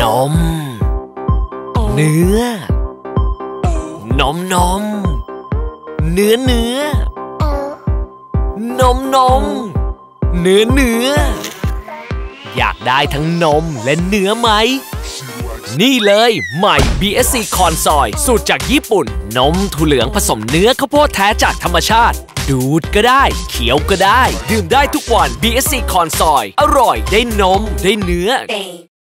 นม เนื้อ นมนม เนื้อเนื้อ นมนม เนื้อเนื้อ อยากได้ทั้งนมและเนื้อไหม นี่เลยใหม่ BSC คอนซอยสูตรจากญี่ปุ่น นมถั่วเหลืองผสมเนื้อข้าวโพดแท้จากธรรมชาติดูดก็ได้เขี้ยวก็ได้ ดื่มได้ทุกวัน BSC คอนซอย อร่อยได้นม ได้เนื้อ